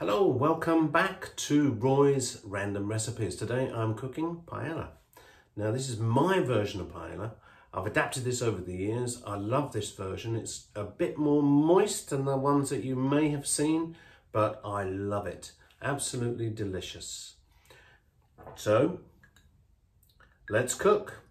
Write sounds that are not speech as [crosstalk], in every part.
Hello, welcome back to Roy's Random Recipes. Today I'm cooking paella. Now this is my version of paella. I've adapted this over the years. I love this version. It's a bit more moist than the ones that you may have seen, but I love it. Absolutely delicious. So, let's cook.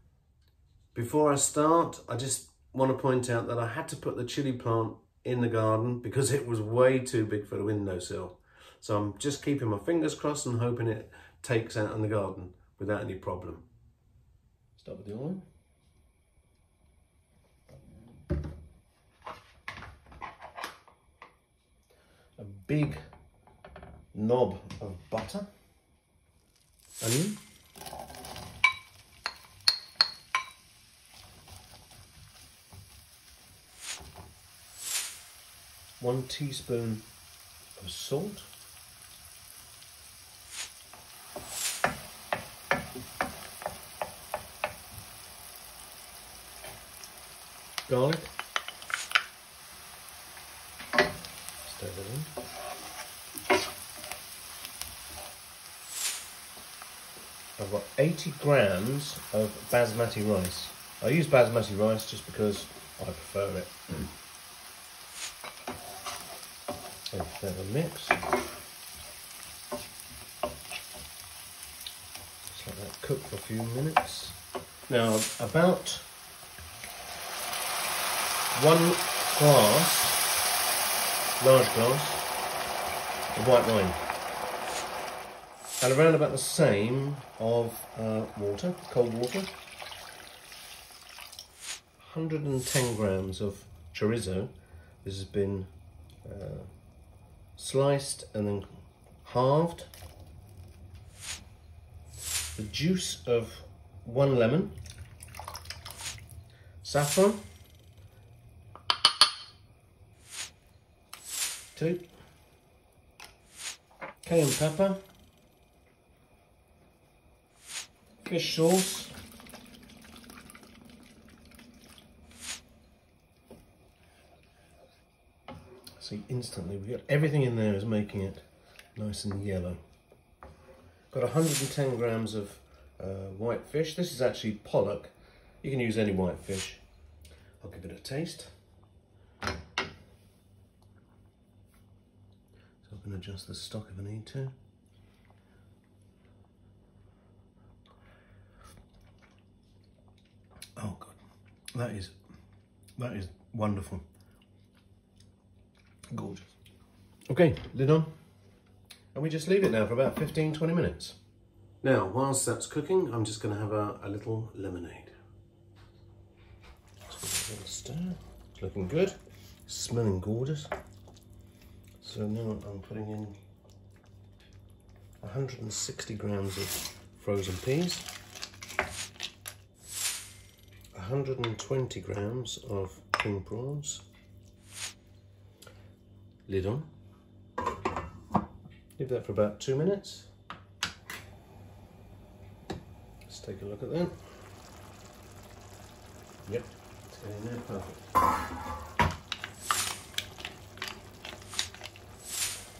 Before I start, I just want to point out that I had to put the chili plant in the garden because it was way too big for the windowsill. So I'm just keeping my fingers crossed and hoping it takes out in the garden without any problem. Start with the oil. A big knob of butter, onion, one teaspoon of salt, garlic. Stir that in. I've got 80 grams of basmati rice. I use basmati rice just because I prefer it. And have a mix. Just let that cook for a few minutes. Now, about one glass, large glass, of white wine. And around about the same of uh, water, cold water. 110 grams of chorizo. This has been uh, sliced and then halved. The juice of one lemon. Saffron. Two, cayenne pepper, fish sauce, see instantly we got everything in there is making it nice and yellow. Got 110 grams of uh, white fish. This is actually pollock. You can use any white fish. I'll give it a taste. Can adjust the stock if I need to. Oh god, that is, that is wonderful. Gorgeous. Okay, lid on. And we just leave it now for about 15, 20 minutes. Now, whilst that's cooking, I'm just going to have a, a little lemonade. Stir. It's looking good. Smelling gorgeous. So now I'm putting in 160 grams of frozen peas, 120 grams of king prawns, lid on, leave that for about two minutes. Let's take a look at that. Yep, it's getting there perfect.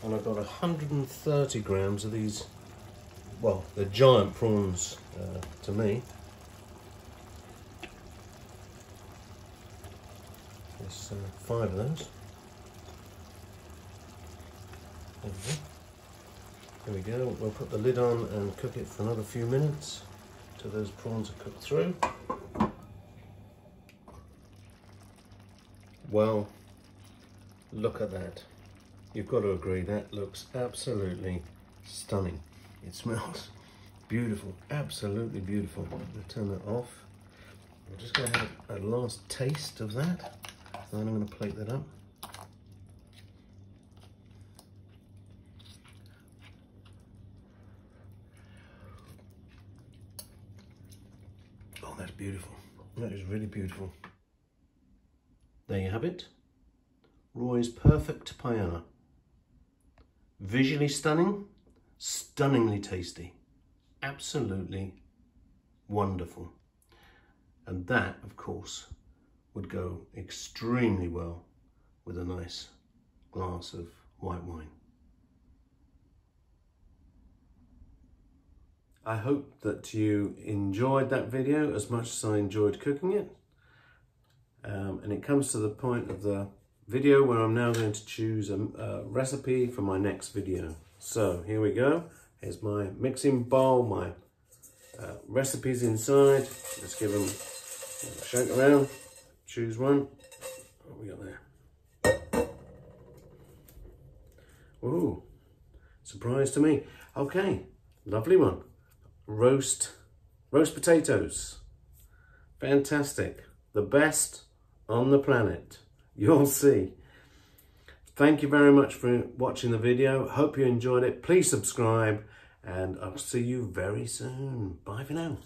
And I've got 130 grams of these, well, they're giant prawns uh, to me. There's uh, five of those. There we go. We'll put the lid on and cook it for another few minutes till those prawns are cooked through. Well, look at that. You've got to agree, that looks absolutely stunning. It smells beautiful, absolutely beautiful. I'm going to turn that off. I'm just going to have a last taste of that. Then I'm going to plate that up. Oh, that's beautiful. That is really beautiful. There you have it. Roy's Perfect Paella. Visually stunning, stunningly tasty, absolutely wonderful. And that, of course, would go extremely well with a nice glass of white wine. I hope that you enjoyed that video as much as I enjoyed cooking it. Um, and it comes to the point of the video where I'm now going to choose a, a recipe for my next video. So here we go. Here's my mixing bowl, my uh, recipes inside. Let's give them a shake around, choose one. What we got there? Ooh, surprise to me. Okay, lovely one. Roast, roast potatoes. Fantastic. The best on the planet. [laughs] You'll see. Thank you very much for watching the video. Hope you enjoyed it. Please subscribe and I'll see you very soon. Bye for now.